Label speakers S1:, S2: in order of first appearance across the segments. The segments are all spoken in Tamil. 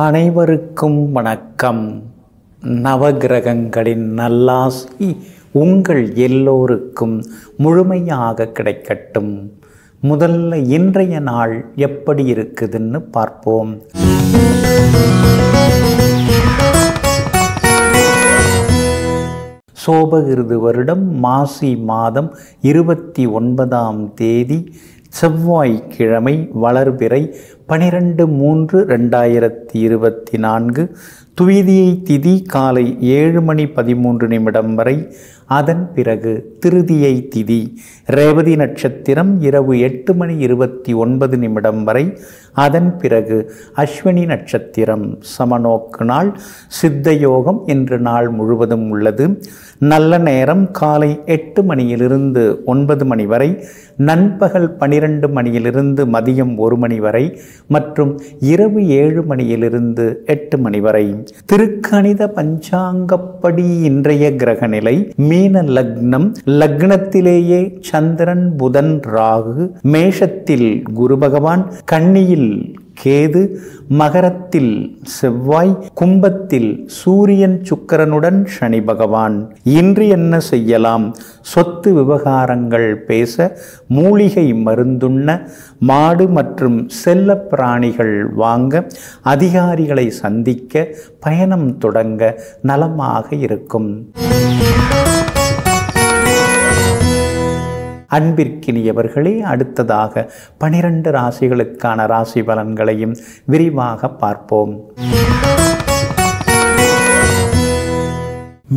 S1: அனைவருக்கும் வணக்கம். நவகிரகங்களின் நல்லாசி உங்கள் எல்லோருக்கும் முழுமையாக கிடைக்கட்டும். முதல்ல இன்றைய நாள் எப்படி இருக்குதுன்னு பார்ப்போம். சோபகிருது வருடம் மாசி மாதம் இருபத்தி ஒன்பதாம் தேதி செவ்வாய்க்கிழமை வளர்பிறை பனிரெண்டு மூன்று ரெண்டாயிரத்தி இருபத்தி நான்கு துவிதியை திதி காலை ஏழு மணி பதிமூன்று நிமிடம் வரை. அதன் பிறகு திருதியை திதி ரேவதி நட்சத்திரம் இரவு எட்டு மணி இருபத்தி ஒன்பது நிமிடம் வரை. அதன் பிறகு அஸ்வினி நட்சத்திரம் சமநோக்கு நாள் சித்த யோகம் நாள் முழுவதும் உள்ளது. நல்ல நேரம் காலை எட்டு மணியிலிருந்து ஒன்பது மணி வரை நண்பகல் பனிரெண்டு மணியிலிருந்து மதியம் ஒரு மணி வரை மற்றும் இரவு ஏழு மணியிலிருந்து எட்டு மணி வரை. திருக்கணித பஞ்சாங்கப்படி இன்றைய கிரகநிலை மீன லக்னம். லக்னத்திலேயே சந்திரன் புதன் ராகு மேஷத்தில் குரு பகவான் கன்னியில் கேது மகரத்தில் செவ்வாய் கும்பத்தில் சூரியன் சுக்கரனுடன் சனி பகவான். இன்று என்ன செய்யலாம்? சொத்து விவகாரங்கள் பேச மூலிகை மருந்துண்ண மாடு மற்றும் செல்ல பிராணிகள் வாங்க அதிகாரிகளை சந்திக்க பயணம் தொடங்க நலமாக இருக்கும். அன்பிற்கினியவர்களே அடுத்ததாக பனிரெண்டு ராசிகளுக்கான ராசி பலன்களையும் விரிவாக பார்ப்போம்.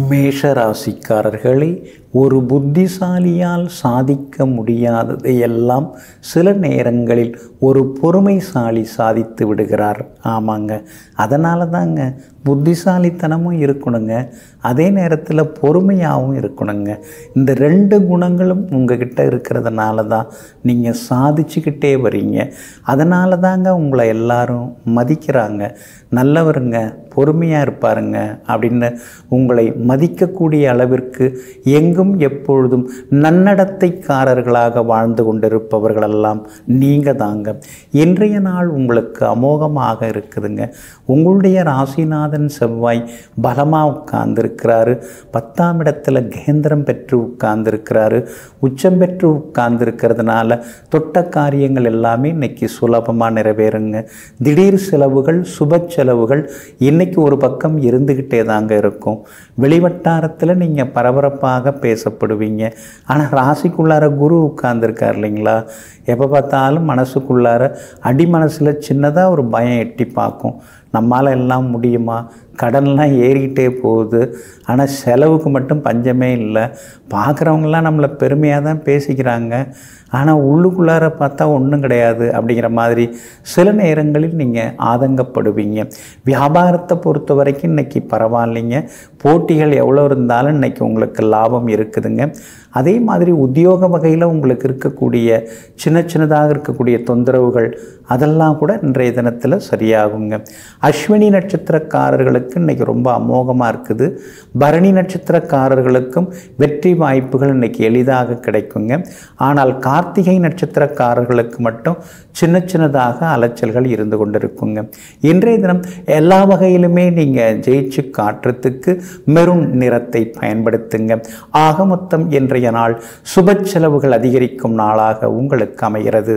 S1: மேஷ ராசிக்காரர்களே ஒரு புத்திசாலியால் சாதிக்க முடியாததை எல்லாம் சில நேரங்களில் ஒரு பொறுமைசாலி சாதித்து விடுகிறார். ஆமாங்க. அதனால தாங்க புத்திசாலித்தனமும் இருக்கணுங்க. அதே நேரத்தில் பொறுமையாகவும் இருக்கணுங்க. இந்த ரெண்டு குணங்களும் உங்ககிட்ட இருக்கிறதுனால தான் நீங்கள் சாதிச்சுக்கிட்டே வரீங்க. அதனால தாங்க உங்களை எல்லாரும் மதிக்கிறாங்க. நல்லவருங்க பொறுமையாக இருப்பாருங்க அப்படின்னு உங்களை மதிக்கக்கூடிய அளவிற்கு எங்கும் எப்பொழுதும் நன்னடத்தைக்காரர்களாக வாழ்ந்து கொண்டிருப்பவர்களெல்லாம் நீங்கள் தாங்க. இன்றைய நாள் உங்களுக்கு அமோகமாக இருக்குதுங்க. உங்களுடைய ராசிநாதன் செவ்வாய் பலமாக உட்கார்ந்துருக்கிறாரு. பத்தாம் இடத்துல கேந்திரம் பெற்று உட்கார்ந்துருக்கிறாரு. உச்சம் பெற்று உட்கார்ந்துருக்கிறதுனால தொட்ட காரியங்கள் எல்லாமே இன்னைக்கு சுலபமாக நிறைவேறுங்க. திடீர் செலவுகள் சுப செலவுகள் இன்னைக்கு ஒரு பக்கம் இருந்துக்கிட்டே தாங்க இருக்கும். வெளிவட்டாரத்தில் நீங்கள் பரபரப்பாக பேசப்படுவீங்க. ஆனால் ராசிக்குள்ளார குரு உட்கார்ந்துருக்கார் இல்லைங்களா? எப்போ பார்த்தாலும் மனசுக்குள்ளார அடி மனசில் சின்னதாக ஒரு பயம் எட்டி பார்க்கும். நம்மால் எல்லாம் முடியுமா? கடன்லாம் ஏறிக்கிட்டே போகுது. ஆனால் செலவுக்கு மட்டும் பஞ்சமே இல்லை. பார்க்குறவங்களாம் நம்மளை பெருமையாக தான் பேசிக்கிறாங்க. ஆனால் உள்ளுக்குள்ளார பார்த்தா ஒன்றும் கிடையாது அப்படிங்கிற மாதிரி சில நேரங்களில் நீங்கள் ஆதங்கப்படுவீங்க. வியாபாரத்தை பொறுத்த வரைக்கும் இன்றைக்கி பரவாயில்லைங்க. போட்டிகள் எவ்வளோ இருந்தாலும் இன்றைக்கி உங்களுக்கு லாபம் இருக்குதுங்க. அதே மாதிரி உத்தியோக வகையில் உங்களுக்கு இருக்கக்கூடிய சின்ன சின்னதாக இருக்கக்கூடிய தொந்தரவுகள் அதெல்லாம் கூட இன்றைய தினத்தில் சரியாகுங்க. அஸ்வினி நட்சத்திரக்காரர்களுக்கு இன்றைக்கி ரொம்ப அமோகமாக இருக்குது. பரணி நட்சத்திரக்காரர்களுக்கும் வெற்றி வாய்ப்புகள் இன்றைக்கி எளிதாக கிடைக்குங்க. ஆனால் கார்த்திகை நட்சத்திரக்காரர்களுக்கு மட்டும் சின்ன சின்னதாக அலைச்சல்கள் இருந்து கொண்டிருக்குங்க. இன்றைய தினம் எல்லா வகையிலுமே நீங்கள் ஜெயிச்சு காட்டுறதுக்கு மெருண் நிறத்தை பயன்படுத்துங்க. ஆக மொத்தம் இன்றைய நாள் சுப செலவுகள் அதிகரிக்கும் நாளாக உங்களுக்கு அமைகிறது.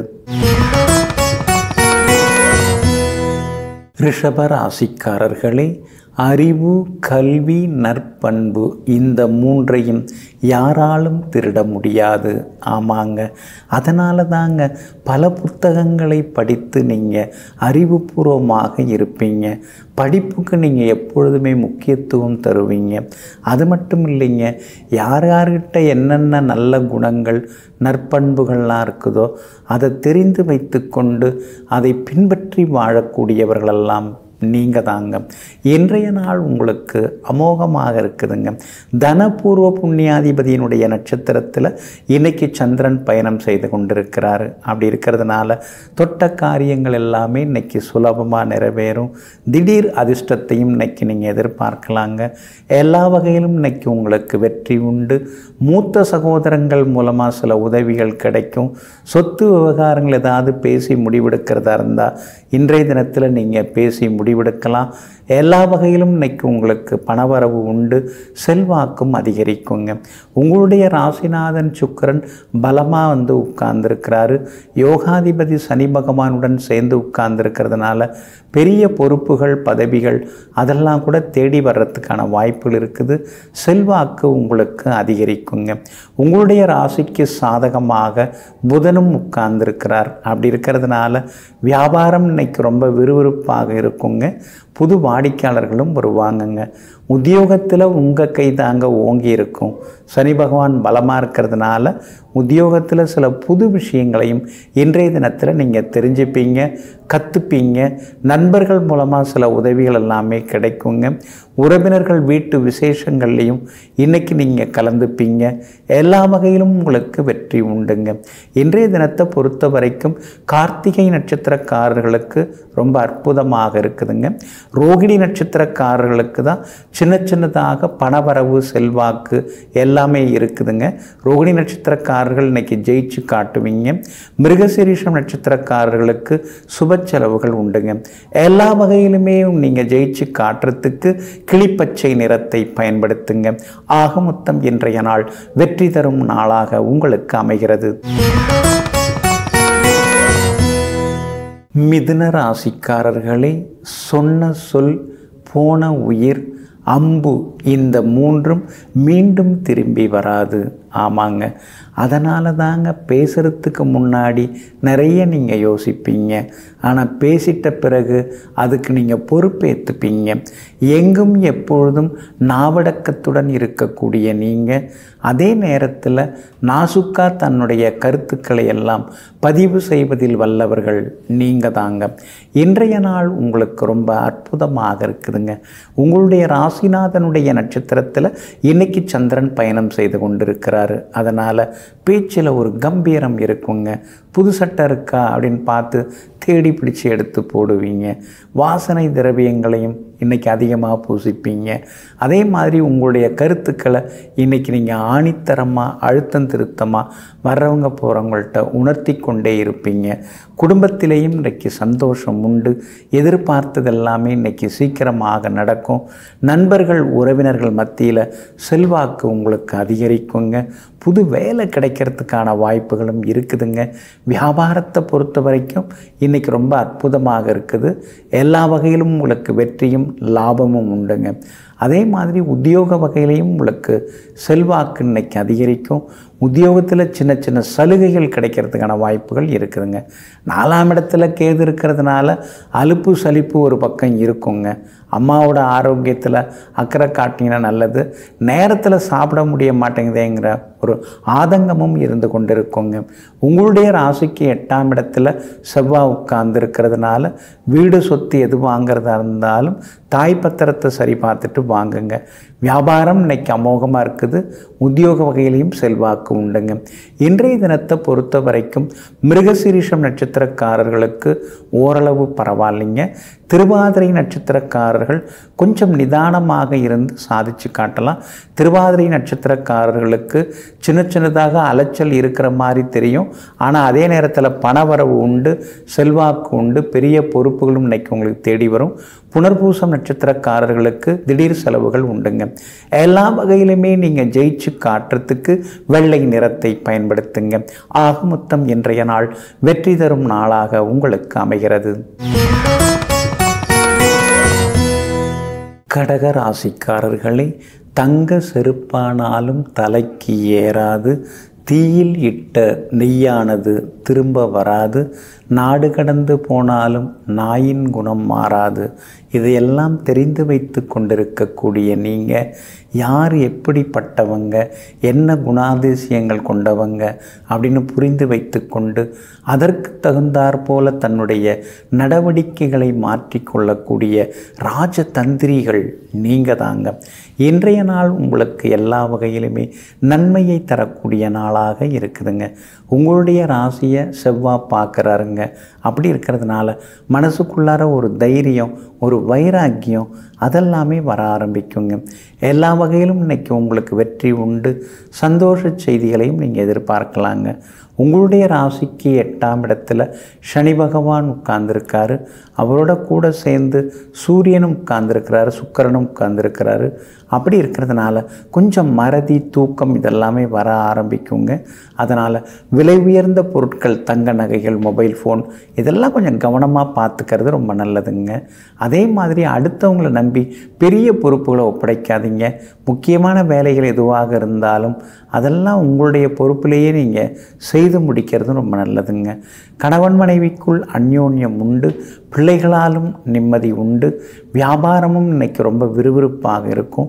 S1: ரிஷப ராசிக்காரர்களே அறிவு கல்வி நற்பண்பு இந்த மூன்றையும் யாராலும் திருட முடியாது. ஆமாங்க. அதனால தாங்க பல புத்தகங்களை படித்து நீங்கள் அறிவுபூர்வமாக இருப்பீங்க. படிப்புக்கு நீங்கள் எப்பொழுதுமே முக்கியத்துவம் தருவீங்க. அது மட்டும் இல்லைங்க யார் யார்கிட்ட என்னென்ன நல்ல குணங்கள் நற்பண்புகள்லாம் இருக்குதோ அதை தெரிந்து வைத்து கொண்டு அதை பின்பற்றி வாழக்கூடியவர்களெல்லாம் நீங்கள் தாங்க இன்றைய நாள் உங்களுக்கு அமோகமாக இருக்குதுங்க. தனபூர்வ புண்ணியாதிபதியினுடைய நட்சத்திரத்தில் இன்னைக்கு சந்திரன் பயணம் செய்து கொண்டிருக்கிறாரு. அப்படி இருக்கிறதுனால தொட்ட காரியங்கள் எல்லாமே இன்னைக்கு சுலபமாக நிறைவேறும். திடீர் அதிர்ஷ்டத்தையும் இன்னைக்கு நீங்கள் எதிர்பார்க்கலாங்க. எல்லா வகையிலும் இன்னைக்கு உங்களுக்கு வெற்றி உண்டு. மூத்த சகோதரங்கள் மூலமாக சில உதவிகள் கிடைக்கும். சொத்து விவகாரங்கள் ஏதாவது பேசி முடிவெடுக்கிறதா இருந்தால் இன்றைய தினத்தில் நீங்கள் பேசி முடிவெடுக்கலாம். எல்லா வகையிலும் இன்னைக்கு உங்களுக்கு பணவரவு உண்டு செல்வாக்கும் அதிகரிக்குங்க. உங்களுடைய ராசிநாதன் சுக்கிரன் பலமாக வந்து உட்கார்ந்துருக்கிறாரு. யோகாதிபதி சனி பகவானுடன் சேர்ந்து உட்கார்ந்துருக்கிறதுனால பெரிய பொறுப்புகள் பதவிகள் அதெல்லாம் கூட தேடி வர்றதுக்கான வாய்ப்புகள் இருக்குது. செல்வாக்கு உங்களுக்கு அதிகரிக்குங்க. உங்களுடைய ராசிக்கு சாதகமாக புதனும் உட்கார்ந்துருக்கிறார். அப்படி இருக்கிறதுனால வியாபாரம் இன்னைக்கு ரொம்ப விறுவிறுப்பாக இருக்குங்க. புது வாடிக்கையாளர்களும் வருவாங்கங்க. உத்தியோகத்தில் உங்கள் கை தாங்க ஓங்கி இருக்கும். சனி பகவான் பலமாக இருக்கிறதுனால உத்தியோகத்தில் சில புது விஷயங்களையும் இன்றைய தினத்தில் நீங்கள் தெரிஞ்சுப்பீங்க. கற்றுப்பீங்க நண்பர்கள் மூலமாக சில உதவிகள் எல்லாமே கிடைக்குங்க. உறவினர்கள் வீட்டு விசேஷங்கள்லையும் இன்றைக்கி நீங்கள் கலந்துப்பீங்க. எல்லா வகையிலும் உங்களுக்கு வெற்றி உண்டுங்க. இன்றைய தினத்தை பொறுத்த வரைக்கும் கார்த்திகை நட்சத்திரக்காரர்களுக்கு ரொம்ப அற்புதமாக இருக்குதுங்க. ரோகிணி நட்சத்திரக்காரர்களுக்கு தான் சின்ன சின்னதாக பணவரவு செல்வாக்கு எல்லாமே இருக்குதுங்க. ரோகிணி நட்சத்திரக்காரர்கள் இன்னைக்கு ஜெயிச்சு காட்டுவீங்க. மிருகசீரிஷம் நட்சத்திரக்காரர்களுக்கு சுப செலவுகள் உண்டுங்க. எல்லா வகையிலுமே நீங்கள் ஜெயிச்சு காட்டுறதுக்கு கிளிப்பச்சை நிறத்தை பயன்படுத்துங்க. ஆக மொத்தம் இன்றைய நாள் வெற்றி தரும் நாளாக உங்களுக்கு அமைகிறது. மிதுன ராசிக்காரர்களே சொன்ன சொல் போன உயிர் அம்பு இந்த மூன்றும் மீண்டும் திரும்பி வராது. ஆமாங்க. அதனால தாங்க பேசுகிறதுக்கு முன்னாடி நிறைய நீங்கள் யோசிப்பீங்க. ஆனால் பேசிட்ட பிறகு அதுக்கு நீங்கள் பொறுப்பேற்றுப்பீங்க எங்கும் எப்பொழுதும் நாவடக்கத்துடன் இருக்கக்கூடிய நீங்கள் அதே நேரத்தில் நாசுக்கா தன்னுடைய கருத்துக்களை எல்லாம் பதிவு செய்வதில் வல்லவர்கள் நீங்கள் தாங்க. இன்றைய நாள் உங்களுக்கு ரொம்ப அற்புதமாக இருக்குதுங்க. உங்களுடைய ராசிநாதனுடைய நட்சத்திரத்தில் இன்னைக்கு சந்திரன் பயணம் செய்து கொண்டிருக்கிறார். அதனால் பேச்சில் ஒரு கம்பீரம் இருக்குங்க. புது சட்டை இருக்கா அப்படின்னு பார்த்து தேடி பிடிச்சி எடுத்து போடுவீங்க. வாசனை திரவியங்களையும் இன்றைக்கி அதிகமாக பூசிப்பீங்க. அதே மாதிரி உங்களுடைய கருத்துக்களை இன்றைக்கி நீங்கள் ஆணித்தரமாக அழுத்தம் திருத்தமாக வர்றவங்க போகிறவங்கள்ட்ட உணர்த்தி கொண்டே இருப்பீங்க. குடும்பத்திலேயும் இன்றைக்கி சந்தோஷம் உண்டு. எதிர்பார்த்தது எல்லாமே இன்றைக்கி சீக்கிரமாக நடக்கும். நண்பர்கள் உறவினர்கள் மத்தியில் செல்வாக்கு உங்களுக்கு அதிகரிக்குங்க. புது வேலை கிடைக்கிறதுக்கான வாய்ப்புகளும் இருக்குதுங்க. வியாபாரத்தை பொறுத்த வரைக்கும் இன்றைக்கி ரொம்ப அற்புதமாக இருக்குது. எல்லா வகையிலும் உங்களுக்கு வெற்றியும் லாபமும் உண்டுங்க. அதே மாதிரி உத்தியோக வகையிலையும் உங்களுக்கு செல்வாக்கு இன்னைக்கு அதிகரிக்கும். உத்தியோகத்தில் சின்ன சின்ன சலுகைகள் கிடைக்கிறதுக்கான வாய்ப்புகள் இருக்குதுங்க. நாலாம் இடத்துல கேது இருக்கிறதுனால அலுப்பு சலிப்பு ஒரு பக்கம் இருக்குங்க. அம்மாவோட ஆரோக்கியத்தில் அக்கறை காட்டிங்கன்னா நல்லது. நேரத்தில் சாப்பிட முடிய மாட்டேங்குதேங்கிற ஒரு ஆதங்கமும் இருந்து கொண்டு இருக்குங்க உங்களுடைய ராசிக்கு எட்டாம் இடத்துல செவ்வாய் உட்கார்ந்து இருக்கிறதுனால வீடு சொத்து எது வாங்குறதா இருந்தாலும் தாய் பத்திரத்தை சரி பார்த்துட்டு வாங்குங்க. வியாபாரம் இன்னைக்கு அமோகமாக இருக்குது. உத்தியோக வகையிலையும் செல்வாக்கு உண்டுங்க. இன்றைய தினத்தை பொறுத்த வரைக்கும் மிருகசீரிஷம் நட்சத்திரக்காரர்களுக்கு ஓரளவு பரவாயில்லைங்க. திருவாதிரை நட்சத்திரக்காரர்கள் கொஞ்சம் நிதானமாக இருந்து சாதிச்சு காட்டலாம். திருவாதிரை நட்சத்திரக்காரர்களுக்கு சின்ன சின்னதாக அலைச்சல் இருக்கிற மாதிரி தெரியும். ஆனால் அதே நேரத்தில் பணவரவு உண்டு செல்வாக்கு உண்டு பெரிய பொறுப்புகளும் இன்னைக்கு உங்களுக்கு தேடி வரும். புனர்பூசம் நட்சத்திரக்காரர்களுக்கு திடீர் செலவுகள் உண்டுங்க. எல்லா வகையிலுமே நீங்கள் ஜெயிச்சு காட்டுறதுக்கு வெள்ளை நிறத்தை பயன்படுத்துங்க. ஆகமுத்தம் இன்றைய நாள் வெற்றி தரும் நாளாக உங்களுக்கு அமைகிறது. கடக ராசிக்காரர்களே தங்க செருப்பானாலும் தலைக்கு ஏறாது தீயில் இட்ட நெய்யானது திரும்ப வராது நாடு கடந்து போனாலும் நாயின் குணம் மாறாது. இதையெல்லாம் தெரிந்து வைத்து கொண்டிருக்கக்கூடிய நீங்கள் யார் எப்படிப்பட்டவங்க என்ன குணாதிசயங்கள் கொண்டவங்க அப்படின்னு புரிந்து வைத்து கொண்டு அதற்கு தகுந்தாற் போல தன்னுடைய நடவடிக்கைகளை மாற்றிக்கொள்ளக்கூடிய ராஜதந்திரிகள் நீங்கள் தாங்க. இன்றைய நாள் உங்களுக்கு எல்லா வகையிலுமே நன்மையை தரக்கூடிய நாளாக இருக்குதுங்க. உங்களுடைய ராசியை செவ்வாய் பார்க்குறாருங்க. அப்படி இருக்கிறதுனால மனசுக்குள்ளார ஒரு தைரியம் ஒரு வைராக்கியம் அதெல்லாமே வர ஆரம்பிக்குங்க. எல்லா வகையிலும் இன்னைக்கு உங்களுக்கு வெற்றி உண்டு. சந்தோஷ செய்திகளையும் நீங்கள் எதிர்பார்க்கலாங்க. உங்களுடைய ராசிக்கு எட்டாம் இடத்துல சனி பகவான் உட்கார்ந்துருக்காரு. அவரோட கூட சேர்ந்து சூரியனும் உட்கார்ந்துருக்கிறாரு சுக்கரனும் உட்கார்ந்துருக்கிறாரு. அப்படி இருக்கிறதுனால கொஞ்சம் மறதி தூக்கம் இதெல்லாமே வர ஆரம்பிக்குங்க. அதனால் விலை உயர்ந்த பொருட்கள் தங்க நகைகள் மொபைல் ஃபோன் இதெல்லாம் கொஞ்சம் கவனமாக பார்த்துக்கிறது ரொம்ப நல்லதுங்க. அதே மாதிரி அடுத்தவங்களை நம்பி பெரிய பொறுப்புகளை ஒப்படைக்காதீங்க. முக்கியமான வேலைகள் எதுவாக இருந்தாலும் அதெல்லாம் உங்களுடைய பொறுப்பிலேயே நீங்கள் செய்து முடிக்கிறது ரொம்ப நல்லதுங்க. கணவன் மனைவிக்குள் அந்யோன்யம் உண்டு பிள்ளைகளாலும் நிம்மதி உண்டு வியாபாரமும் இன்றைக்கி ரொம்ப விறுவிறுப்பாக இருக்கும்.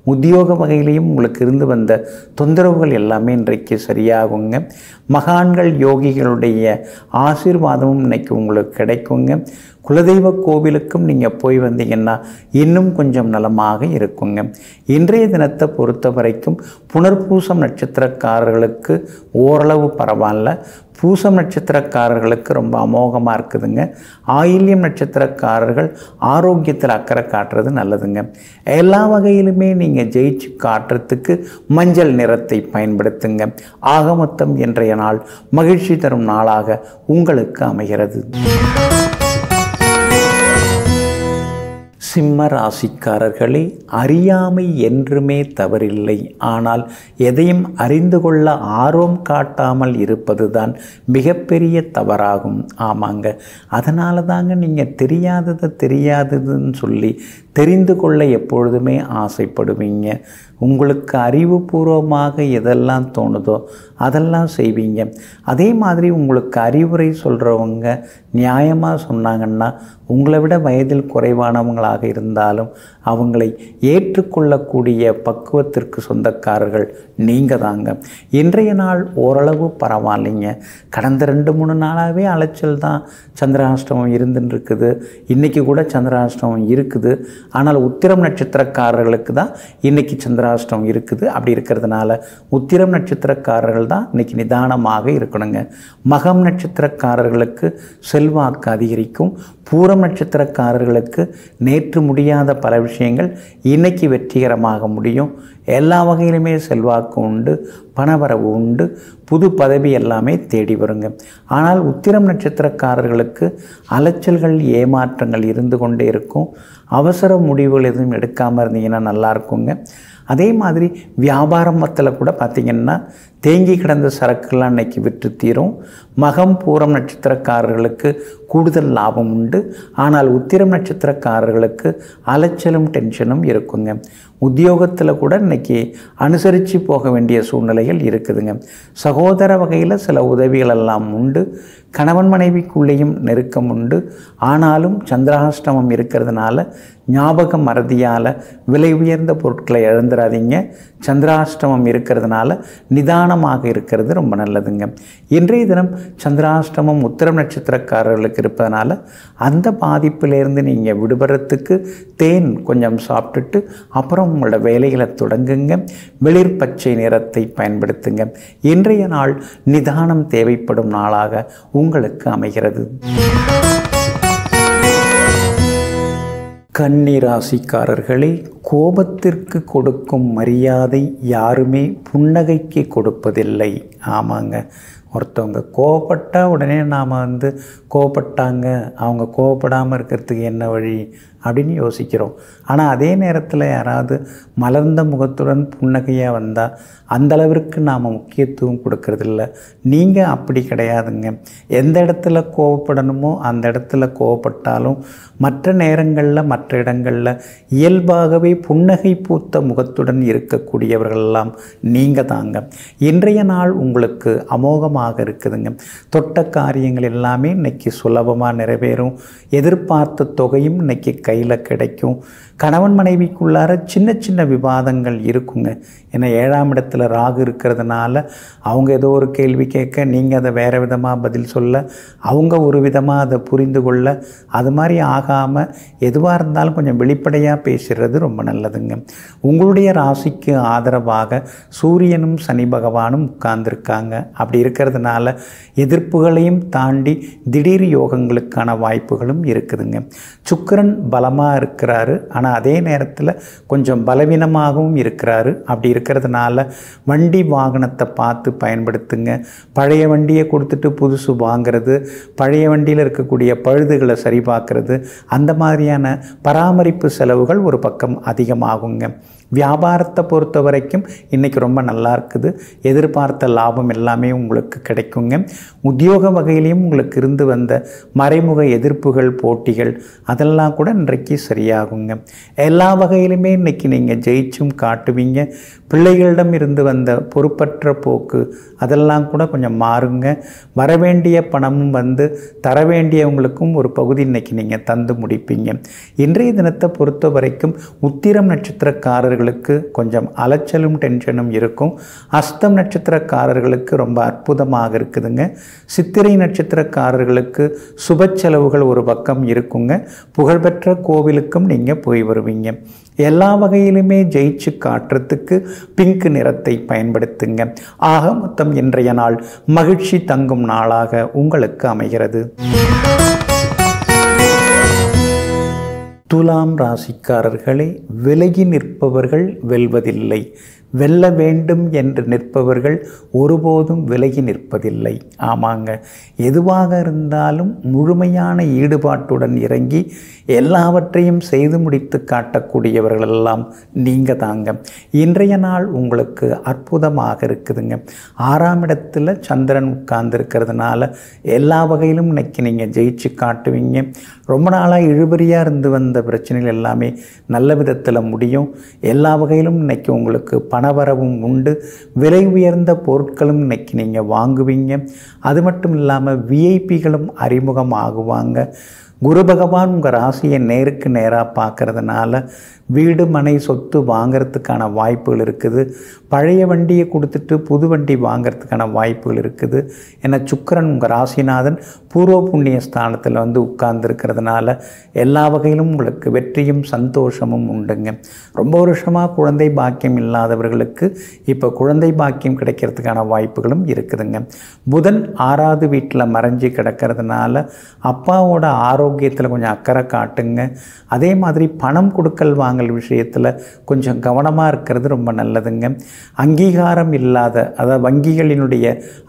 S1: உத்தியோக வகையிலையும் உங்களுக்கு இருந்து வந்த தொந்தரவுகள் எல்லாமே இன்றைக்கு சரியாகுங்க. மகான்கள் யோகிகளுடைய ஆசீர்வாதமும் இன்னைக்கு உங்களுக்கு கிடைக்குங்க. குலதெய்வ கோவிலுக்கும் நீங்கள் போய் வந்தீங்கன்னா இன்னும் கொஞ்சம் நலமாக இருக்குங்க. இன்றைய தினத்தை பொறுத்த வரைக்கும் புனர்பூசம் நட்சத்திரக்காரர்களுக்கு ஓரளவு பரவாயில்ல. பூசம் நட்சத்திரக்காரர்களுக்கு ரொம்ப அமோகமாக இருக்குதுங்க. ஆயில்யம் நட்சத்திரக்காரர்கள் ஆரோக்கியத்தில் அக்கறை காட்டுறது நல்லதுங்க. எல்லா வகையிலுமே நீங்கள் ஜெயிச்சு காட்டுறதுக்கு மஞ்சள் நிறத்தை பயன்படுத்துங்க. ஆகமொத்தம் இன்றைய நாள் மகிழ்ச்சி தரும் நாளாக உங்களுக்கு அமைகிறது. சிம்ம ராசிக்காரர்களே அறியாமை என்றுமே தவறில்லை. ஆனால் எதையும் அறிந்து கொள்ள ஆர்வம் காட்டாமல் இருப்பதுதான் மிகப்பெரிய தவறாகும். ஆமாங்க. அதனால தாங்க நீங்கள் தெரியாததை தெரியாததுன்னு சொல்லி தெரிந்து கொள்ள எப்பொழுதுமே ஆசைப்படுவீங்க. உங்களுக்கு அறிவுபூர்வமாக எதெல்லாம் தோணுதோ அதெல்லாம் செய்வீங்க. அதே மாதிரி உங்களுக்கு அறிவுரை சொல்கிறவங்க நியாயமாக சொன்னாங்கன்னா உங்களை விட வயதில் குறைவானவங்களாக இருந்தாலும் அவங்களை ஏற்றுக்கொள்ளக்கூடிய பக்குவத்திற்கு சொந்தக்காரர்கள் நீங்கள் தாங்க இன்றைய நாள் ஓரளவு பரவாயில்லைங்க. கடந்த ரெண்டு மூணு நாளாகவே அலைச்சல் தான் சந்திராஷ்டமம் இருந்துன்னு இருக்குது இன்றைக்கி கூட சந்திராஷ்டமம் இருக்குது. ஆனால் உத்திரம் நட்சத்திரக்காரர்களுக்கு தான் இன்றைக்கி சந்திராஷ்டம் இருக்குது. அப்படி இருக்கிறதுனால உத்திரம் நட்சத்திரக்காரர்கள் தான் இன்றைக்கி நிதானமாக இருக்கணுங்க. மகம் நட்சத்திரக்காரர்களுக்கு செல்வாக்கு அதிகரிக்கும். பூரம் நட்சத்திரக்காரர்களுக்கு நேற்று முடியாத பல விஷயங்கள் இன்னைக்கு வெற்றிகரமாக முடியும். எல்லா வகையிலுமே செல்வாக்கு உண்டு பணவரவு உண்டு புது பதவி எல்லாமே தேடி வருங்க. ஆனால் உத்திரம் நட்சத்திரக்காரர்களுக்கு அலைச்சல்கள் ஏமாற்றங்கள் இருந்து கொண்டே இருக்கும். அவசர முடிவுகள் எதுவும் எடுக்காமல் இருந்தீங்கன்னா நல்லா இருக்குங்க. அதே மாதிரி வியாபாரமத்தில் கூட பார்த்திங்கன்னா தேங்கி கிடந்த சரக்குலாம் இன்னைக்கு விற்று தீரும். மகம் பூரம் நட்சத்திரக்காரர்களுக்கு கூடுதல் லாபம் உண்டு. ஆனால் உத்திரம் நட்சத்திரக்காரர்களுக்கு அலைச்சலும் டென்ஷனும் இருக்குங்க. உத்தியோகத்தில் கூட இன்னைக்கு அனுசரித்து போக வேண்டிய சூழ்நிலைகள் இருக்குதுங்க. சகோதர வகையில் சில உதவிகள் எல்லாம் உண்டு. கணவன் மனைவிக்குள்ளேயும் நெருக்கம் உண்டு. ஆனாலும் சந்திராஷ்டமம் இருக்கிறதுனால ஞாபக மறதியால் விலை உயர்ந்த பொருட்களை இழந்துடாதீங்க சந்திராஷ்டமம் இருக்கிறதுனால நிதானமாக இருக்கிறது ரொம்ப நல்லதுங்க. இன்றைய தினம் சந்திராஷ்டமம் உத்திரம் நட்சத்திரக்காரர்களுக்கு இருப்பதனால அந்த பாதிப்பிலேருந்து நீங்கள் விடுபடுறதுக்கு தேன் கொஞ்சம் சாப்பிட்டுட்டு அப்புறம் உங்களோட வேலைகளை தொடங்குங்க. வெளிர் பச்சை நிறத்தை பயன்படுத்துங்க. இன்றைய நாள் நிதானம் தேவைப்படும் நாளாக உங்களுக்கு அமைகிறது. கன்னிராசிக்காரர்களே கோபத்திற்கு கொடுக்கும் மரியாதை யாருமே புன்னகைக்கு கொடுப்பதில்லை. ஆமாங்க. ஒருத்தவங்க கோவப்பட்டால் உடனே நாம் வந்து கோவப்பட்டாங்க அவங்க கோவப்படாமல் இருக்கிறதுக்கு என்ன வழி? அப்படின்னு யோசிக்கிறோம். ஆனால் அதே நேரத்தில் யாராவது மலர்ந்த முகத்துடன் புன்னகையாக வந்தால் அந்தளவிற்கு நாம் முக்கியத்துவம் கொடுக்கறதில்ல. நீங்கள் அப்படி கிடையாதுங்க. எந்த இடத்துல கோவப்படணுமோ அந்த இடத்துல கோவப்பட்டாலும் மற்ற நேரங்களில் மற்ற இடங்களில் இயல்பாகவே புன்னகை பூத்த முகத்துடன் இருக்கக்கூடியவர்களெல்லாம் நீங்கள் தாங்க. இன்றைய நாள் உங்களுக்கு அமோகமாக இருக்குதுங்க. தொட்ட காரியங்கள் எல்லாமே இன்றைக்கி சுலபமாக நிறைவேறும். எதிர்பார்த்த தொகையும் இன்னைக்கு கையில் கிடைக்கும். கணவன் மனைவிக்குள்ளார சின்ன சின்ன விவாதங்கள் இருக்குங்க. ஏன்னா ஏழாம் இடத்துல ராகு இருக்கிறதுனால அவங்க ஏதோ ஒரு கேள்வி கேட்க நீங்கள் அதை வேறு விதமாக பதில் சொல்ல அவங்க ஒரு விதமாக அதை புரிந்து கொள்ள அது மாதிரி ஆகாமல் எதுவாக இருந்தாலும் கொஞ்சம் வெளிப்படையாக பேசுகிறது ரொம்ப நல்லதுங்க. உங்களுடைய ராசிக்கு ஆதரவாக சூரியனும் சனி பகவானும் உட்கார்ந்துருக்காங்க. அப்படி இருக்கிறதுனால எதிர்ப்புகளையும் தாண்டி திடீர் யோகங்களுக்கான வாய்ப்புகளும் இருக்குதுங்க. சுக்கரன் பல பலமாக இருக்கிறாரு. ஆனால் அதே நேரத்தில் கொஞ்சம் பலவீனமாகவும் இருக்கிறாரு. அப்படி இருக்கிறதுனால வண்டி வாகனத்தை பார்த்து பயன்படுத்துங்க. பழைய வண்டியை கொடுத்துட்டு புதுசு வாங்கிறது பழைய வண்டியில் இருக்கக்கூடிய பழுதுகளை சரி பார்க்குறது அந்த மாதிரியான பராமரிப்பு செலவுகள் ஒரு பக்கம் அதிகமாகுங்க. வியாபாரத்தை பொறுத்த வரைக்கும் இன்றைக்கி ரொம்ப நல்லா இருக்குது. எதிர்பார்த்த லாபம் எல்லாமே உங்களுக்கு கிடைக்குங்க. உத்தியோக வகையிலையும் உங்களுக்கு இருந்து வந்த மறைமுக எதிர்ப்புகள் போட்டிகள் அதெல்லாம் கூட இன்றைக்கு சரியாகுங்க. எல்லா வகையிலுமே இன்றைக்கி நீங்கள் ஜெயிச்சும் காட்டுவீங்க. பிள்ளைகளிடம் இருந்து வந்த பொறுப்பற்ற போக்கு அதெல்லாம் கூட கொஞ்சம் மாறுங்க. வரவேண்டிய பணமும் வந்து தர வேண்டியவங்களுக்கும் ஒரு பகுதி இன்னைக்கு நீங்கள் தந்து முடிப்பீங்க. இன்றைய தினத்தை பொறுத்த வரைக்கும் உத்திரம் நட்சத்திரக்காரர்களுக்கு கொஞ்சம் அலைச்சலும் டென்ஷனும் இருக்கும். அஸ்தம் நட்சத்திரக்காரர்களுக்கு ரொம்ப அற்புதமாக இருக்குதுங்க. சித்திரை நட்சத்திரக்காரர்களுக்கு சுப செலவுகள் ஒரு பக்கம் இருக்குங்க. புகழ்பெற்ற கோவிலுக்கும் நீங்கள் போய் வருவீங்க. எல்லா வகையிலுமே ஜெயிச்சு காட்டுறதுக்கு பிங்க் நிறத்தை பயன்படுத்துங்க. ஆக மொத்தம் இன்றைய நாள் மகிழ்ச்சி தங்கும் நாளாக உங்களுக்கு அமைகிறது. துலாம் ராசிக்காரர்களே விலகி நிற்பவர்கள் வெல்வதில்லை. வெல்ல வேண்டும் என்று நிற்பவர்கள் ஒருபோதும் விலகி நிற்பதில்லை. ஆமாங்க. எதுவாக இருந்தாலும் முழுமையான ஈடுபாட்டுடன் இறங்கி எல்லாவற்றையும் செய்து முடித்து காட்டக்கூடியவர்களெல்லாம் நீங்கள் தாங்க. இன்றைய நாள் உங்களுக்கு அற்புதமாக இருக்குதுங்க. ஆறாம் இடத்துல சந்திரன் உட்கார்ந்துருக்கிறதுனால எல்லா வகையிலும் இன்னைக்கு நீங்கள் ஜெயிச்சு காட்டுவீங்க. ரொம்ப நாளாக இழுபறியாக இருந்து வந்த பிரச்சனைகள் எல்லாமே நல்ல விதத்தில் முடியும். எல்லா வகையிலும் இன்றைக்கி உங்களுக்கு பணவரவும் உண்டு. விலை உயர்ந்த பொருட்களும் இன்றைக்கி நீங்கள் வாங்குவீங்க. அது மட்டும் இல்லாமல் விஐபிகளும் அறிமுகம் ஆகுவாங்க குரு பகவான் உங்கள் ராசியை நேருக்கு நேராக பார்க்கறதுனால வீடு மனை சொத்து வாங்கிறதுக்கான வாய்ப்புகள் இருக்குது. பழைய வண்டியை கொடுத்துட்டு புது வண்டி வாங்கிறதுக்கான வாய்ப்புகள் இருக்குது. ஏன்னா சுக்கரன் உங்கள் ராசிநாதன் பூர்வ புண்ணிய ஸ்தானத்தில் வந்து உட்கார்ந்துருக்கிறதுனால எல்லா வகையிலும் உங்களுக்கு வெற்றியும் சந்தோஷமும் உண்டுங்க. ரொம்ப வருஷமாக குழந்தை பாக்கியம் இல்லாதவர்களுக்கு இப்போ குழந்தை பாக்கியம் கிடைக்கிறதுக்கான வாய்ப்புகளும் இருக்குதுங்க. புதன் ஆறாவது வீட்டில் மறைஞ்சு கிடக்கிறதுனால அப்பாவோட ஆரோக்கியத்தில் கொஞ்சம் அக்கறை காட்டுங்க. அதே மாதிரி பணம் கொடுக்கல் வாங்கல் விஷயத்தில் கொஞ்சம் கவனமாக இருக்கிறது ரொம்ப நல்லதுங்க. அங்கீகாரம் இல்லாத அதாவது வங்கிகளினுடைய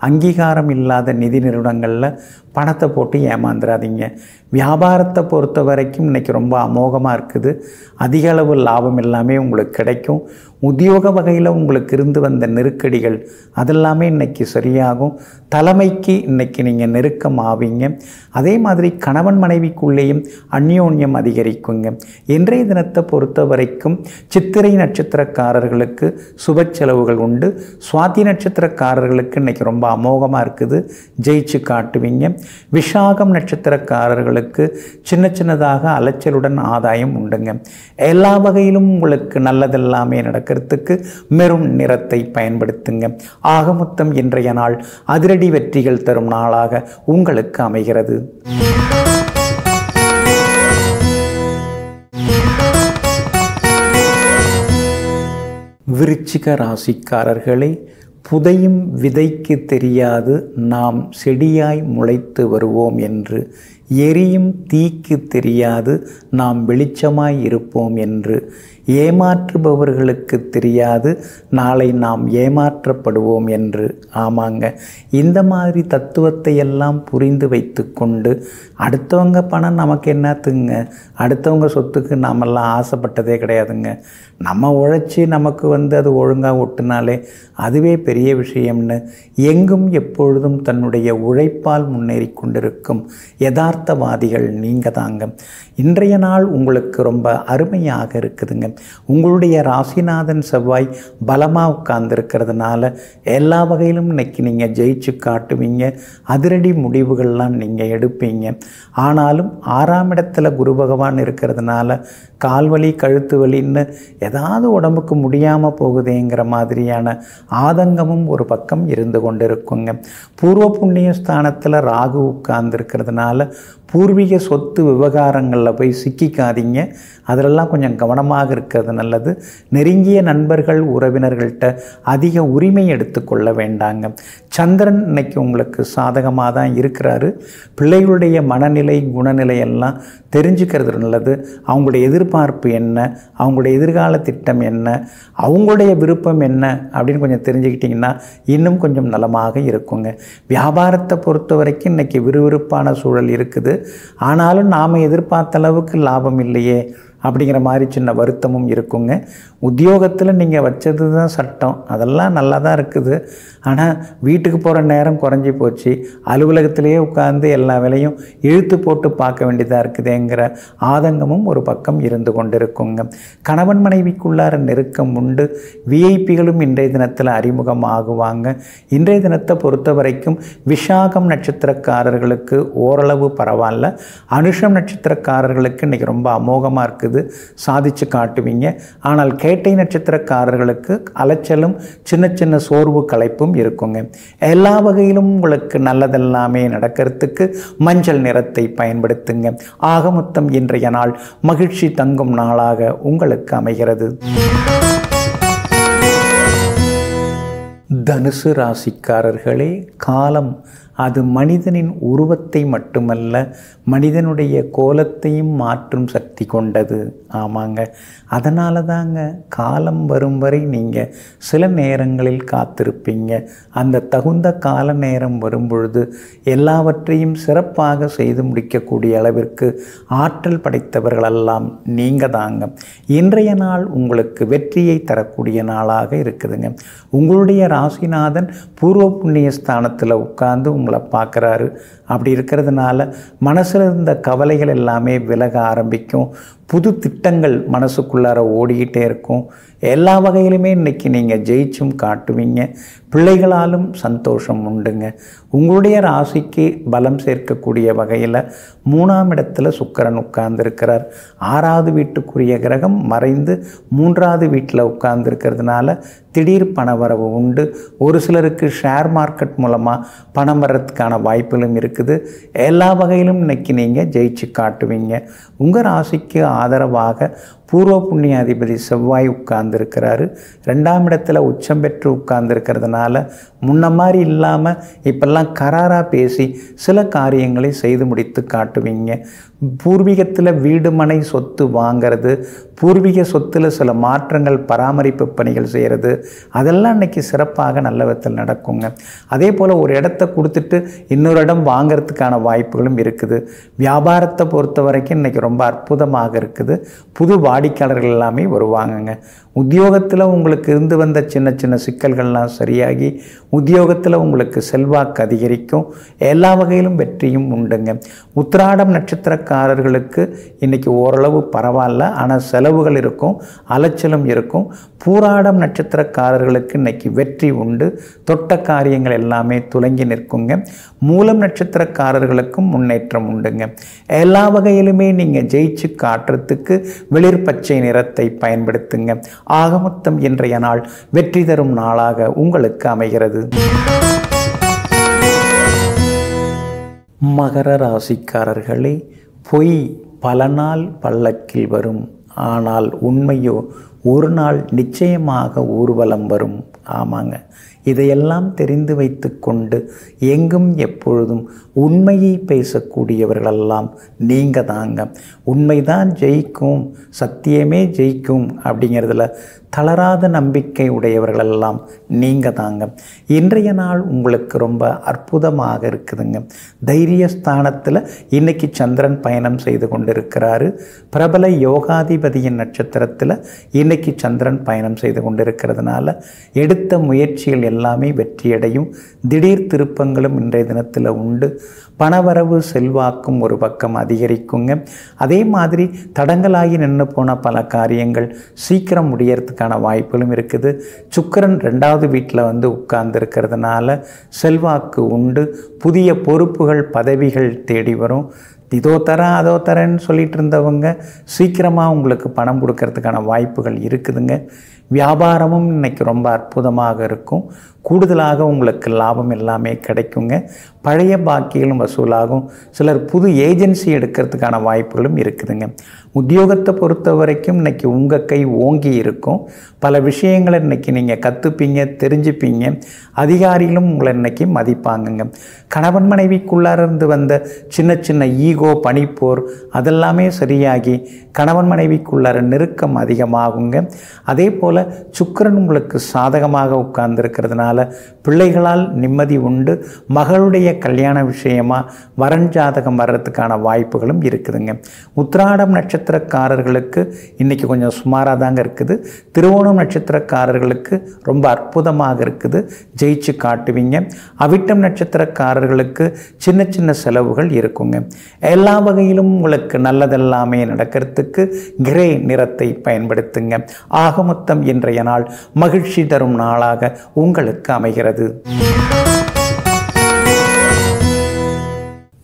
S1: அங்கீகாரம் இல்லாத நிதி நிறுவனங்களில் பணத்தை போட்டு ஏமாந்துடாதீங்க வியாபாரத்தை பொறுத்த வரைக்கும் இன்றைக்கி ரொம்ப அமோகமாக இருக்குது. அதிக அளவு லாபம் எல்லாமே உங்களுக்கு கிடைக்கும். உத்தியோக வகையில் உங்களுக்கு இருந்து வந்த நெருக்கடிகள் அதெல்லாமே இன்றைக்கி சரியாகும். தலைமைக்கு இன்றைக்கி நீங்கள் நெருக்கம் ஆவீங்க. அதே மாதிரி கணவன் மனைவிக்குள்ளேயும் அந்யோன்யம் அதிகரிக்குங்க. இன்றைய தினத்தை பொறுத்த வரைக்கும் சித்திரை நட்சத்திரக்காரர்களுக்கு சுப செலவுகள் உண்டு. சுவாதி நட்சத்திரக்காரர்களுக்கு இன்றைக்கி ரொம்ப அமோகமாக இருக்குது. ஜெயிச்சு காட்டுவீங்க. விஷாகம் நட்சத்திரக்காரர்களுக்கு சின்ன சின்னதாக அலைச்சலுடன் ஆதாயம் உண்டுங்க. எல்லா வகையிலும் உங்களுக்கு நல்லதெல்லாமே நடக்கிறதுக்கு மெரும் நிறத்தை பயன்படுத்துங்க. ஆக மொத்தம் இன்றைய நாள் அதிரடி வெற்றிகள் தரும் நாளாக உங்களுக்கு அமைகிறது. விருச்சிக ராசிக்காரர்களை புதையும் விதைக்கு தெரியாது நாம் செடியாய் முளைத்து வருவோம் என்று. எரியும் தீக்கு தெரியாது நாம் வெளிச்சமாய் இருப்போம் என்று. ஏமாற்றுபவர்களுக்கு தெரியாது. நாளை நாம் ஏமாற்றப்படுவோம் என்று ஆமாங்க. இந்த மாதிரி தத்துவத்தை எல்லாம் புரிந்து வைத்து கொண்டு அடுத்தவங்க பணம் நமக்கு என்னத்துங்க? அடுத்தவங்க சொத்துக்கு நாமெல்லாம் ஆசைப்பட்டதே கிடையாதுங்க. நம்ம உழைச்சி நமக்கு வந்து அது ஒழுங்காக ஒட்டுனாலே அதுவே பெரிய விஷயம்னு எங்கும் எப்பொழுதும் தன்னுடைய உழைப்பால் முன்னேறி கொண்டிருக்கும் யதார்த்தவாதிகள் நீங்கள் தாங்க இன்றைய நாள் உங்களுக்கு ரொம்ப அருமையாக இருக்குதுங்க. உங்களுடைய ராசிநாதன் செவ்வாய் பலமாக உட்கார்ந்துருக்கிறதுனால எல்லா வகையிலும் இன்னைக்கு நீங்கள் ஜெயிச்சு காட்டுவீங்க. அதிரடி முடிவுகள்லாம் நீங்கள் எடுப்பீங்க. ஆனாலும் ஆறாம் இடத்துல குரு பகவான் இருக்கிறதுனால கால்வலி கழுத்து வலின்னு ஏதாவது உடம்புக்கு முடியாமல் போகுதேங்கிற மாதிரியான ஆதங்கமும் ஒரு பக்கம் இருந்து கொண்டிருக்குங்க. பூர்வ புண்ணிய ஸ்தானத்தில் ராகு உட்கார்ந்துருக்கிறதுனால பூர்வீக சொத்து விவகாரங்களில் போய் சிக்கிக்காதீங்க. அதிலெல்லாம் கொஞ்சம் கவனமாக இருக்கிறது நல்லது. நெருங்கிய நண்பர்கள் உறவினர்கள்ட்ட அதிக உரிமை எடுத்துக்கொள்ள வேண்டாங்க. சந்திரன் இன்னைக்கு உங்களுக்கு சாதகமாக தான் இருக்கிறாரு. பிள்ளைகளுடைய மனநிலை குணநிலை எல்லாம் தெரிஞ்சுக்கிறது நல்லது. அவங்களுடைய எதிர்பார்ப்பு என்ன? அவங்களுடைய எதிர்கால திட்டம் என்ன? அவங்களுடைய விருப்பம் என்ன? அப்படின்னு கொஞ்சம் தெரிஞ்சுக்கிட்டிங்கன்னா இன்னும் கொஞ்சம் நலமாக இருக்குங்க. வியாபாரத்தை பொறுத்த வரைக்கும் இன்றைக்கி விறுவிறுப்பான சூழல் இருக்குது. ஆனாலும் நாம் எதிர்பார்த்த அளவுக்கு லாபம் இல்லையே. அப்படிங்கிற மாதிரி சின்ன வருத்தமும் இருக்குங்க. உத்தியோகத்தில் நீங்கள் வச்சது தான் சட்டம். அதெல்லாம் நல்லா தான் இருக்குது. ஆனால் வீட்டுக்கு போகிற நேரம் குறைஞ்சி போச்சு. அலுவலகத்திலேயே உட்காந்து எல்லா வேலையும் இழுத்து போட்டு பார்க்க வேண்டியதாக இருக்குதுங்கிற ஆதங்கமும் ஒரு பக்கம் இருந்து கொண்டிருக்குங்க. கணவன் மனைவிக்குள்ளார நெருக்கம் உண்டு. விஐபிகளும் இன்றைய தினத்தில் அறிமுகம் ஆகுவாங்க. இன்றைய தினத்தை பொறுத்த வரைக்கும் விஷாகம் நட்சத்திரக்காரர்களுக்கு ஓரளவு பரவாயில்ல. அனுஷம் நட்சத்திரக்காரர்களுக்கு இன்றைக்கி ரொம்ப அமோகமாக இருக்குது. சாதிச்சு காட்டுவீங்க. ஆனால் கேட்டை நட்சத்திரக்காரர்களுக்கு அலைச்சலும் சின்ன சின்ன சோர்வு களைப்பும் இருக்குங்க. எல்லா வகையிலும் உங்களுக்கு நல்லதெல்லாமே நடக்கிறதுக்கு மஞ்சள் நிறத்தை பயன்படுத்துங்க. ஆக மொத்தம் இன்றைய நாள் மகிழ்ச்சி தங்கும் நாளாக உங்களுக்கு அமைகிறது. தனுசு ராசிக்காரர்களே காலம் அது மனிதனின் உருவத்தை மட்டுமல்ல மனிதனுடைய கோலத்தையும் மாற்றும் சக்தி கொண்டது. ஆமாங்க. அதனால தாங்க காலம் வரும் வரை நீங்கள் சில நேரங்களில் காத்திருப்பீங்க. அந்த தகுந்த கால நேரம் வரும் பொழுது எல்லாவற்றையும் சிறப்பாக செய்து முடிக்கக்கூடிய அளவிற்கு ஆற்றல் படைத்தவர்களெல்லாம் நீங்கள் தாங்க. இன்றைய நாள் உங்களுக்கு வெற்றியை தரக்கூடிய நாளாக இருக்குதுங்க. உங்களுடைய ராசிநாதன் பூர்வ புண்ணிய ஸ்தானத்தில் உட்கார்ந்து உங்களை பார்க்குறாரு. அப்படி இருக்கிறதுனால மனசில் இருந்த கவலைகள் எல்லாமே விலக ஆரம்பிக்கும். புது திட்டங்கள் மனசுக்குள்ளார ஓடிக்கிட்டே இருக்கும். எல்லா வகையிலுமே இன்றைக்கி நீங்கள் ஜெயிச்சும் காட்டுவீங்க. பிள்ளைகளாலும் சந்தோஷம் உண்டுங்க. உங்களுடைய ராசிக்கு பலம் சேர்க்கக்கூடிய வகையில் மூணாம் இடத்துல சுக்கரன் உட்கார்ந்துருக்கிறார். ஆறாவது வீட்டுக்குரிய கிரகம் மறைந்து மூன்றாவது வீட்டில் உட்கார்ந்துருக்கிறதுனால திடீர் பணவரவு உண்டு. ஒரு சிலருக்கு ஷேர் மார்க்கெட் மூலமாக பணம் வர்றதுக்கான வாய்ப்புகளும் இருக்குது. எல்லா வகையிலும் இன்னைக்கு நீங்கள் ஜெயிச்சு காட்டுவீங்க. உங்கள் ராசிக்கு ஆதரவாக பூர்வ புண்ணியாதிபதி செவ்வாய் உட்கார்ந்துருக்கிறாரு. ரெண்டாம் இடத்துல உச்சம் பெற்று உட்கார்ந்துருக்கிறதுனால முன்ன மாதிரி இல்லாமல் இப்பெல்லாம் கராராக பேசி சில காரியங்களை செய்து முடித்து காட்டுவீங்க. பூர்வீகத்தில் வீடு மனை சொத்து வாங்கிறது பூர்வீக சொத்தில் சில மாற்றங்கள் பராமரிப்பு பணிகள் செய்கிறது அதெல்லாம் இன்னைக்கு சிறப்பாக நல்ல விதத்தில் நடக்குங்க. அதே போல் ஒரு இடத்த கொடுத்துட்டு இன்னொரு இடம் வாங்கிறதுக்கான வாய்ப்புகளும் இருக்குது. வியாபாரத்தை பொறுத்த வரைக்கும் இன்றைக்கி ரொம்ப அற்புதமாக இருக்குது. புது வாடிக்கையாளர்கள் எல்லாமே வருவாங்கங்க. உத்தியோகத்தில் உங்களுக்கு இருந்து வந்த சின்ன சின்ன சிக்கல்கள்லாம் சரியாகி உத்தியோகத்தில் உங்களுக்கு செல்வாக்கு அதிகரிக்கும். எல்லா வகையிலும் வெற்றியும் உண்டுங்க. உத்திராடம் நட்சத்திரக்காரர்களுக்கு இன்றைக்கி ஓரளவு பரவாயில்ல. ஆனால் செலவுகள் இருக்கும் அலைச்சலும் இருக்கும். பூராடம் நட்சத்திரக்காரர்களுக்கு இன்னைக்கு வெற்றி உண்டு. தொட்ட காரியங்கள் எல்லாமே துலங்கி நிற்குங்க. மூலம் நட்சத்திரக்காரர்களுக்கும் முன்னேற்றம் உண்டுங்க. எல்லா வகையிலுமே நீங்கள் ஜெயிச்சு காட்டுறதுக்கு வெளிர் பச்சை நிறத்தை பயன்படுத்துங்க. ஆக மொத்தம் இன்றைய நாள் வெற்றி தரும் நாளாக உங்களுக்கு அமைகிறது. மகர ராசிக்காரர்களே பொய் பல நாள் பல்லக்கில் வரும். ஆனால் உண்மையோ ஒரு நாள் நிச்சயமாக ஊர்வலம் வரும். ஆமாங்க. இதையெல்லாம் தெரிந்து வைத்து கொண்டு எங்கும் எப்பொழுதும் உண்மையை பேசக்கூடியவர்களெல்லாம் நீங்கள் தாங்க உண்மைதான் ஜெயிக்கும் சத்தியமே ஜெயிக்கும் அப்படிங்கிறதுல தளராத நம்பிக்கை உடையவர்களெல்லாம் நீங்கள் தாங்க இன்றைய நாள் உங்களுக்கு ரொம்ப அற்புதமாக இருக்குதுங்க. தைரிய ஸ்தானத்தில் இன்னைக்கு சந்திரன் பயணம் செய்து கொண்டிருக்கிறாரு. பிரபல யோகாதிபதியின் நட்சத்திரத்தில் இன்னைக்கு சந்திரன் பயணம் செய்து கொண்டிருக்கிறதுனால எடுத்த முயற்சிகள் எல்லாமே வெற்றியடையும். திடீர் திருப்பங்களும் இன்றைய தினத்தில் உண்டு. பணவரவு செல்வாக்கும் ஒரு பக்கம் அதிகரிக்குங்க. அதே மாதிரி தடங்களாகி நின்று போன பல காரியங்கள் சீக்கிரம் முடியறதுக்கான வாய்ப்புகளும் இருக்குது. சுக்கரன் ரெண்டாவது வீட்டில் வந்து உட்கார்ந்து இருக்கிறதுனால செல்வாக்கு உண்டு. புதிய பொறுப்புகள் பதவிகள் தேடி வரும். இதோ தரேன் அதோ தரேன்னு சொல்லிட்டு இருந்தவங்க சீக்கிரமாக உங்களுக்கு பணம் கொடுக்கறதுக்கான வாய்ப்புகள் இருக்குதுங்க. வியாபாரமும் இன்னைக்கு ரொம்ப அற்புதமாக இருக்கும். கூடுதலாக உங்களுக்கு லாபம் எல்லாமே கிடைக்குங்க. பழைய பாக்கிகளும் வசூலாகும். சிலர் புது ஏஜென்சி எடுக்கிறதுக்கான வாய்ப்புகளும் இருக்குதுங்க. உத்தியோகத்தை பொறுத்த வரைக்கும் இன்னைக்கு உங்கள் கை ஓங்கி இருக்கும். பல விஷயங்களை இன்னைக்கு நீங்கள் கற்றுப்பீங்க தெரிஞ்சுப்பீங்க. அதிகாரிகளும் உங்களை இன்னைக்கு மதிப்பாங்கங்க. கணவன் மனைவிக்குள்ளார இருந்து வந்த சின்ன சின்ன ஈகோ பனிப்போர் அதெல்லாமே சரியாகி கணவன் மனைவிக்குள்ளார நெருக்கம் அதிகமாகுங்க. அதே போல் சுக்கரன் உங்களுக்கு சாதகமாக உட்கார்ந்துருக்கிறதுனால பிள்ளைகளால் நிம்மதி உண்டு. மகளுடைய கல்யாண விஷயமா வரன் ஜாதகம் வர்றதுக்கான வாய்ப்புகளும் இருக்குதுங்க. உத்திராடம் நட்சத்திரக்காரர்களுக்கு இன்றைக்கி கொஞ்சம் சுமாராக தாங்க இருக்குது. திருவோணம் நட்சத்திரக்காரர்களுக்கு ரொம்ப அற்புதமாக இருக்குது. ஜெயிச்சு காட்டுவீங்க. அவிட்டம் நட்சத்திரக்காரர்களுக்கு சின்ன சின்ன செலவுகள் இருக்குங்க. எல்லா வகையிலும் உங்களுக்கு நல்லதெல்லாமே நடக்கிறதுக்கு கிரே நிறத்தை பயன்படுத்துங்க. ஆகமொத்தம் இன்றைய நாள் மகிழ்ச்சி தரும் நாளாக உங்களுக்கு அமைகிறது.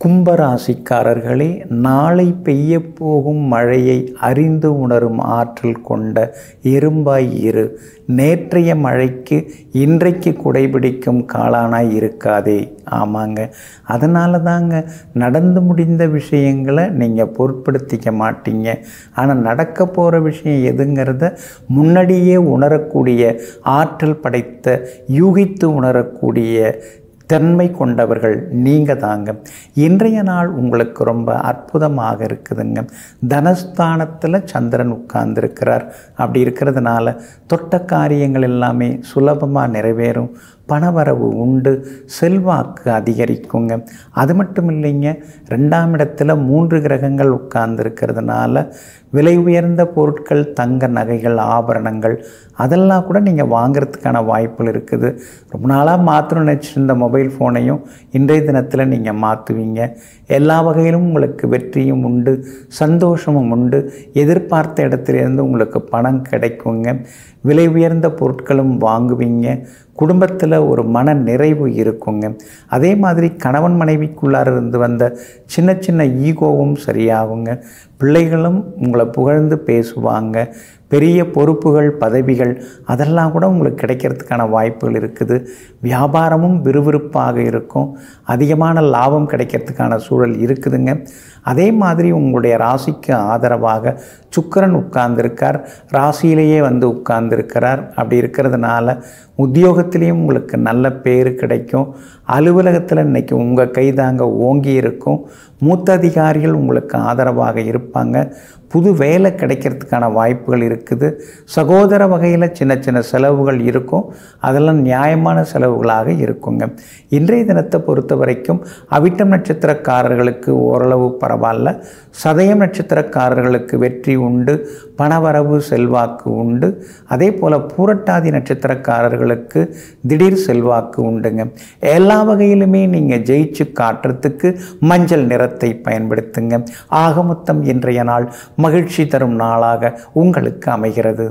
S1: கும்பராசிக்காரர்களே நாளை பெய்ய போகும் மழையை அறிந்து உணரும் ஆற்றல் கொண்ட எறும்பாய் இரு. நேற்றைய மழைக்கு இன்றைக்கு குடைபிடிக்கும் காலானாய் இருக்காதே. ஆமாங்க. அதனால தாங்க நடந்து முடிந்த விஷயங்களை நீங்கள் பொருட்படுத்திக்க மாட்டீங்க. ஆனால் நடக்க போகிற விஷயம் எதுங்கிறத முன்னாடியே உணரக்கூடிய ஆற்றல் படைத்த யூகித்து உணரக்கூடிய தன்மை கொண்டவர்கள் நீங்கள் தாங்க இன்றைய நாள் உங்களுக்கு ரொம்ப அற்புதமாக இருக்குதுங்க. தனஸ்தானத்தில் சந்திரன் உட்கார்ந்துருக்கிறார். அப்படி இருக்கிறதுனால தொட்ட காரியங்கள் எல்லாமே சுலபமாக நிறைவேறும். பணவரவு உண்டு. செல்வாக்கு அதிகரிக்குங்க. அது மட்டும் இல்லைங்க. ரெண்டாம் இடத்துல மூன்று கிரகங்கள் உட்கார்ந்துருக்கிறதுனால விலை உயர்ந்த பொருட்கள் தங்க நகைகள் ஆபரணங்கள் அதெல்லாம் கூட நீங்கள் வாங்கிறதுக்கான வாய்ப்புகள் இருக்குது. ரொம்ப நாளாக மாற்றணும்னு நினச்சிருந்த மொபைல் ஃபோனையும் இன்றைய தினத்தில் நீங்கள் மாற்றுவீங்க எல்லா வகையிலும் உங்களுக்கு வெற்றியும் உண்டு சந்தோஷமும் உண்டு. எதிர்பார்த்த இடத்துலேருந்து உங்களுக்கு பணம் கிடைக்குங்க. விலை உயர்ந்த பொருட்களும் வாங்குவீங்க. குடும்பத்தில் ஒரு மன நிறைவு இருக்குங்க. அதே மாதிரி கணவன் மனைவிக்குள்ளார இருந்து வந்த சின்ன சின்ன ஈகோவும் சரியாகுங்க. பிள்ளைகளும் உங்களை புகழ்ந்து பேசுவாங்க. பெரிய பொறுப்புகள் பதவிகள் அதெல்லாம் கூட உங்களுக்கு கிடைக்கிறதுக்கான வாய்ப்புகள் இருக்குது. வியாபாரமும் விறுவிறுப்பாக இருக்கும். அதிகமான லாபம் கிடைக்கிறதுக்கான சூழல் இருக்குதுங்க. அதே மாதிரி உங்களுடைய ராசிக்கு ஆதரவாக சுக்கரன் உட்கார்ந்திருக்கார். ராசியிலேயே வந்து உட்கார்ந்திருக்கிறார். அப்படி இருக்கிறதுனால உத்தியோகத்திலையும் உங்களுக்கு நல்ல பேர் கிடைக்கும். அலுவலகத்தில் இன்னைக்கு உங்கள் கைதாங்க ஓங்கி இருக்கும். மூத்த அதிகாரிகள் உங்களுக்கு ஆதரவாக இருப்பாங்க. புது வேலை கிடைக்கிறதுக்கான வாய்ப்புகள் இருக்குது. சகோதர வகையில் சின்ன சின்ன செலவுகள் இருக்கும். அதெல்லாம் நியாயமான செலவுகளாக இருக்குங்க. இன்றைய தினத்தை பொறுத்த வரைக்கும் அவிட்டம் நட்சத்திரக்காரர்களுக்கு ஓரளவு பரவாயில்ல. சதயம் நட்சத்திரக்காரர்களுக்கு வெற்றி உண்டு. பணவரவு செல்வாக்கு உண்டு. அதே போல் பூரட்டாதி நட்சத்திரக்காரர்கள் நட்சத்திரக்காரர்களுக்கு திடீர் செல்வாக்கு உண்டுங்க. எல்லா வகையிலுமே நீங்கள் ஜெயிச்சு காட்டுறதுக்கு மஞ்சள் நிறத்தை பயன்படுத்துங்க. ஆகமொத்தம் இன்றைய நாள் மகிழ்ச்சி தரும் நாளாக உங்களுக்கு அமைகிறது.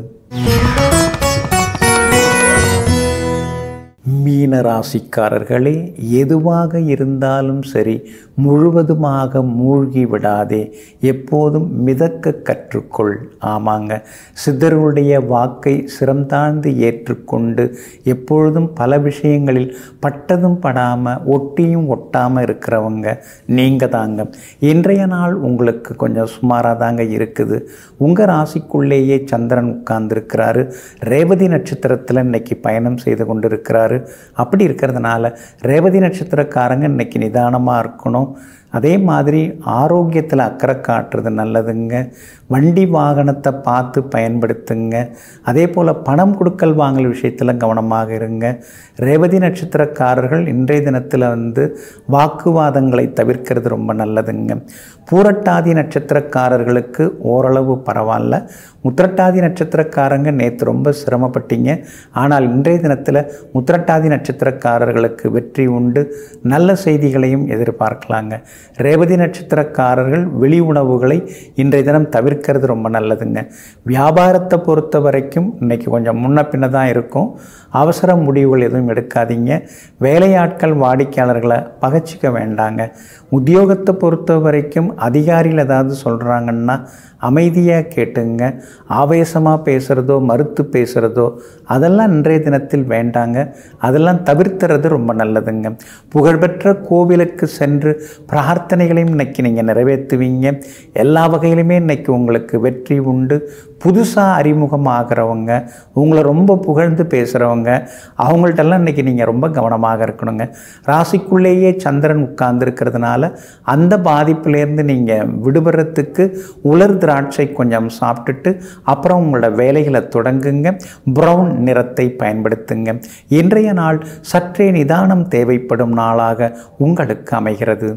S1: மீன ராசிக்காரர்களே எதுவாக இருந்தாலும் சரி முழுவதுமாக மூழ்கி விடாதே. எப்போதும் மிதக்க கற்றுக்கொள். ஆமாங்க. சித்தர்களுடைய வாக்கை சிரம் தாழ்ந்து ஏற்றுக்கொண்டு எப்பொழுதும் பல விஷயங்களில் பட்டதும் படாமல் ஒட்டியும் ஒட்டாமல் இருக்கிறவங்க நீங்கள் தாங்க இன்றைய நாள் உங்களுக்கு கொஞ்சம் சுமாராக தாங்க இருக்குது. உங்கள் ராசிக்குள்ளேயே சந்திரன் உட்கார்ந்துருக்கிறாரு. ரேவதி நட்சத்திரத்தில் இன்னைக்கு பயணம் செய்து கொண்டிருக்கிறாரு. அப்படி இருக்கிறதுனால ரேவதி நட்சத்திரக்காரங்க இன்னைக்கு நிதானமாக இருக்கணும். அதே மாதிரி ஆரோக்கியத்தில் அக்கறை காட்டுறது நல்லதுங்க. வண்டி வாகனத்தை பார்த்து பயன்படுத்துங்க. அதே போல் பணம் கொடுக்கல் வாங்கல் விஷயத்தில் கவனமாக இருங்க. ரேவதி நட்சத்திரக்காரர்கள் இன்றைய தினத்தில் வந்து வாக்குவாதங்களை தவிர்க்கிறது ரொம்ப நல்லதுங்க. பூரட்டாதி நட்சத்திரக்காரர்களுக்கு ஓரளவு பரவாயில்ல. முத்திரட்டாதி நட்சத்திரக்காரங்க நேற்று ரொம்ப சிரமப்பட்டீங்க. ஆனால் இன்றைய தினத்தில் முத்திரட்டாதி நட்சத்திரக்காரர்களுக்கு வெற்றி உண்டு. நல்ல செய்திகளையும் எதிர்பார்க்கலாங்க. ரேவதி நட்சத்திரக்காரர்கள் வெளி உணவுகளை இன்றைய தினம் தவிர்க்கிறது ரொம்ப நல்லதுங்க. வியாபாரத்தை பொறுத்த வரைக்கும் இன்னைக்கு கொஞ்சம் முன்ன பின்ன தான் இருக்கும். அவசர முடிவுகள் எதுவும் எடுக்காதீங்க. வேலையாட்கள் வாடிக்கையாளர்களை பகச்சிக்க வேண்டாங்க. உத்தியோகத்தை பொறுத்த வரைக்கும் அதிகாரிகள் ஏதாவது சொல்கிறாங்கன்னா அமைதியாக கேட்டுங்க ஆவேசமாக பேசுகிறதோ மறுத்து பேசுகிறதோ அதெல்லாம் இன்றைய தினத்தில் வேண்டாங்க. அதெல்லாம் தவிர்த்துறது ரொம்ப நல்லதுங்க. புகழ்பெற்ற கோவிலுக்கு சென்று பிரார்த்தனைகளையும் இன்னைக்கு நீங்கள் நிறைவேற்றுவீங்க. எல்லா வகையிலுமே இன்றைக்கி உங்களுக்கு வெற்றி உண்டு. புதுசாக அறிமுகமாகிறவங்க உங்களை ரொம்ப புகழ்ந்து பேசுகிறவங்க அவங்கள்ட்டெல்லாம் இன்றைக்கி நீங்கள் ரொம்ப கவனமாக இருக்கணுங்க. ராசிக்குள்ளேயே சந்திரன் உட்கார்ந்துருக்கிறதுனால அந்த பாதிப்பிலேருந்து நீங்கள் விடுபடுறதுக்கு உலர் திராட்சை கொஞ்சம் சாப்பிட்டுட்டு அப்புறம் உங்களோட வேலைகளை தொடங்குங்க. ப்ரௌன் நிறத்தை பயன்படுத்துங்க. இன்றைய நாள் சற்றே நிதானம் தேவைப்படும் நாளாக உங்களுக்கு அமைகிறது.